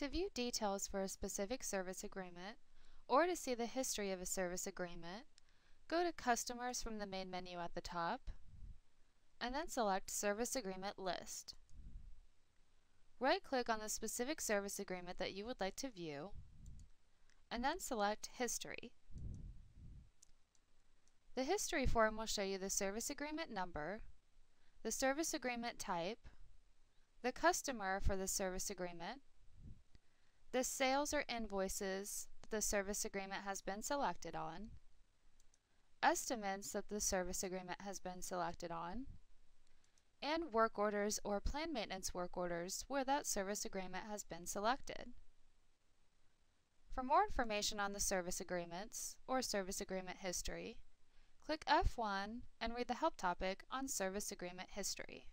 To view details for a specific service agreement, or to see the history of a service agreement, go to Customers from the main menu at the top, and then select Service Agreement List. Right-click on the specific service agreement that you would like to view, and then select History. The History form will show you the service agreement number, the service agreement type, the customer for the service agreement, the sales or invoices that the service agreement has been selected on, estimates that the service agreement has been selected on, and work orders or planned maintenance work orders where that service agreement has been selected. For more information on the service agreements or service agreement history, click F1 and read the help topic on service agreement history.